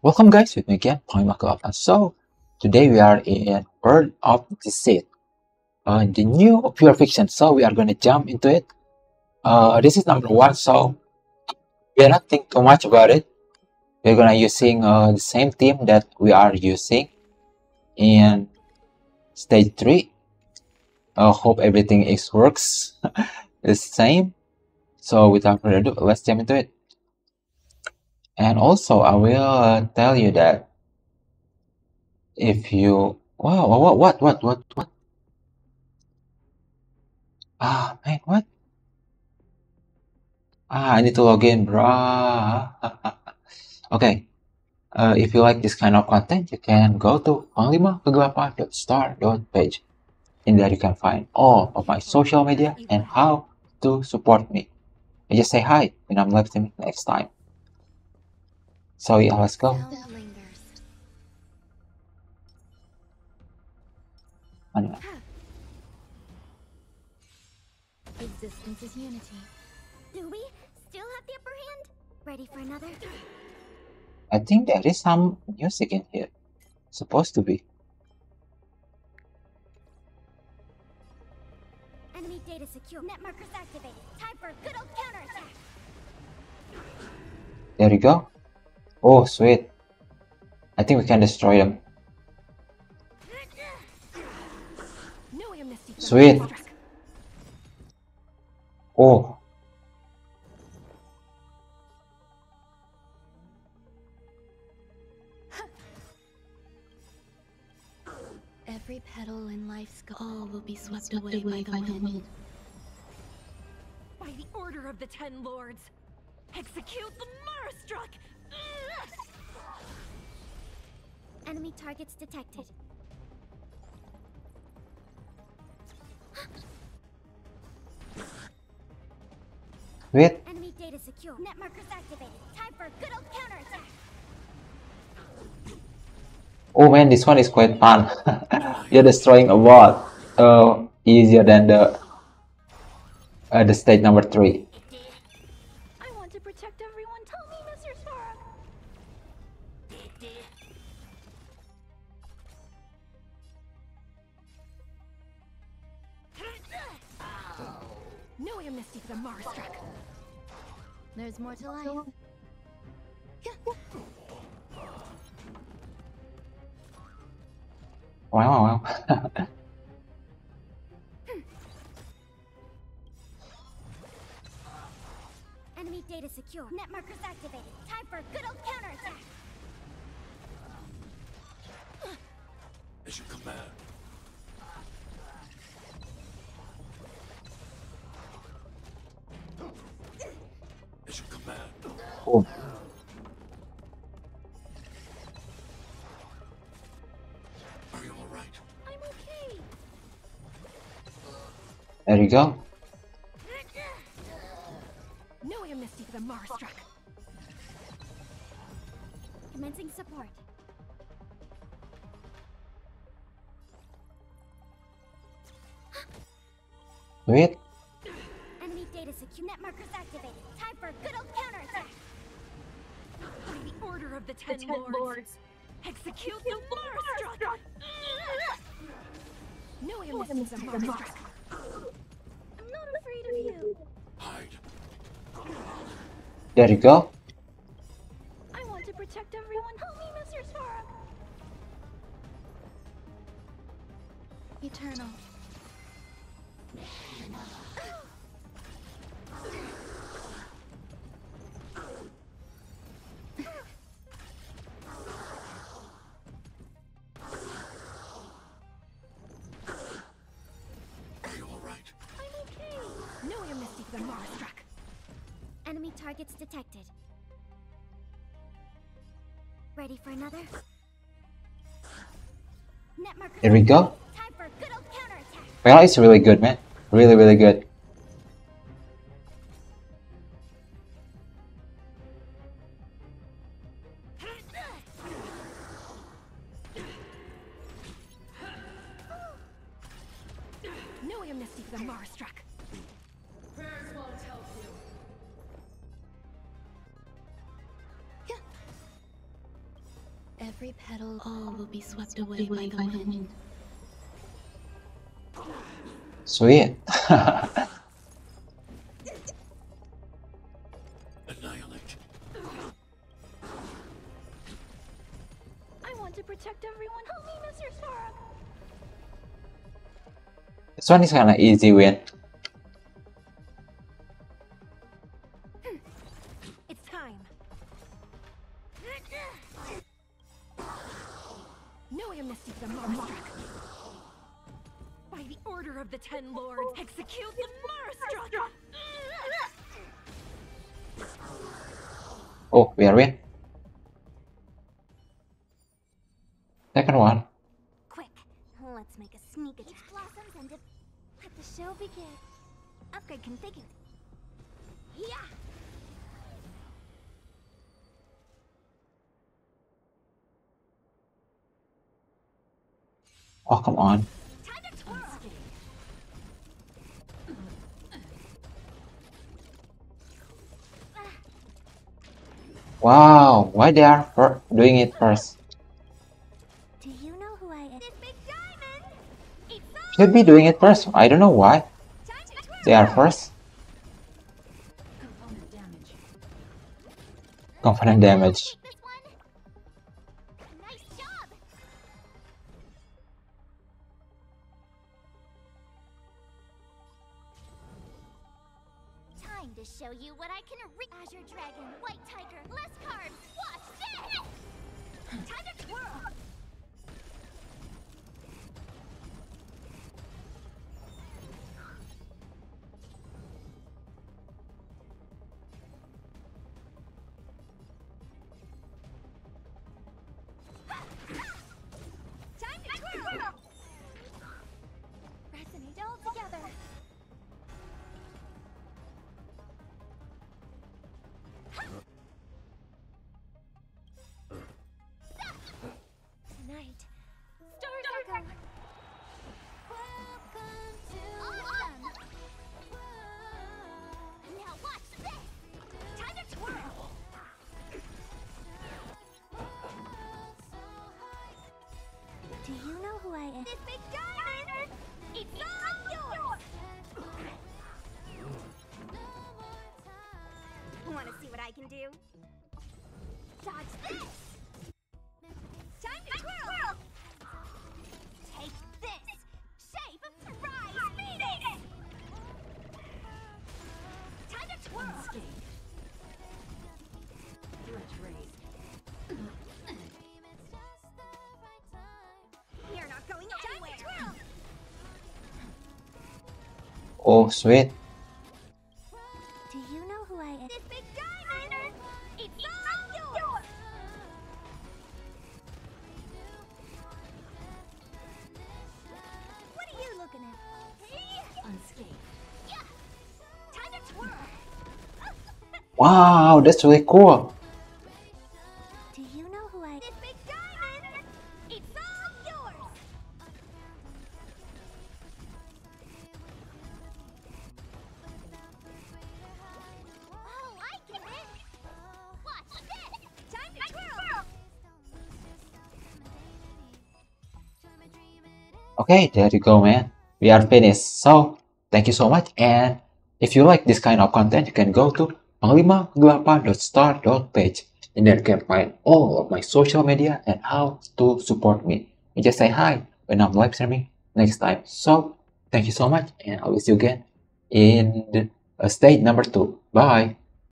Welcome guys with me again, Point And so today we are in Words of Deceit, uh, the new pure fiction. So we are gonna jump into it. Uh, this is number one, so we are not think too much about it. We're gonna using uh, the same team that we are using in stage three. Uh, hope everything is works the same. So without further ado, let's jump into it. And also, I will uh, tell you that if you wow what what what what what ah man what? Ah I need to log in bruh. Okay uh, if you like this kind of content you can go to panglima.star.page in there you can find all of my social media and how to support me. And just say hi when I'm live next time so yeah, let's go. Mana? Existence is unity. Do we still have the upper hand? Ready for another? I think there is some music in here. Supposed to be. Enemy data secure. Net markers activated. Time for a good old counterattack. There you go. Oh, sweet. I think we can destroy them. Sweet. Oh. Every petal in life's all will be swept away, away by the wind. By the order of the Ten Lords, execute the Mara-Struck! Enemy targets detected. Wait. Enemy data secure. Net markers activated. Time for a good old counterattack. Oh man, this one is quite fun. You're destroying a wall. Uh, easier than the uh, the stage number three. There's more to life. wow, wow. Enemy data secure. Net markers activated. Time for a good old counterattack. Oh. Are you all right? I'm okay. There you go. No amnesty for the Mara-Struck. Commencing support. Wait. Enemy data secure. Net markers activated. Time for a good old counterattack order of the Ten, the ten Lords. Lords. Execute, Execute the Mara-Struck! No amnesty the Mara-Struck. I'm not afraid of you. Hide. There you go. I want to protect everyone. Help me, Mr. Svarog. Eternal. Enemy targets detected. Ready for another? Here we go. Well, it's really good, man. Really, really good. No amnesty for the Mara-Struck. Every petal, all will be swept away by the wind. Sweet. Annihilate. I want to protect everyone. Help me, Mr. Svarog. this one is kinda easy win. No amnesty for the Mara-Struck. By the order of the Ten Lords, execute the Mara-Struck! Oh, we are win. Second one. Quick, let's make a sneak attack. blossoms and. Let the show begin. Upgrade configured. Yeah. Oh, come on. Time to twirl. Wow, why they are fir- doing it first? Do you know who I am? This big diamond. It's all Should be doing it first. I don't know why. time to twirl. They are first. Component damage. To show you what I can re- Azure Dragon, White Tiger, less cards. Watch this. Time to twirl. I? This big diamond. It's all yours. Want to see what I can do? Dodge this. Oh, sweet. Do you know who I am? This big diamond! It's Okay, there you go, man. We are finished. So, thank you so much. And if you like this kind of content, you can go to panglima68.star.page and there you can find all of my social media and how to support me. And just say hi when I'm live streaming next time. So, thank you so much, and I'll see you again in the, uh, number two. Bye.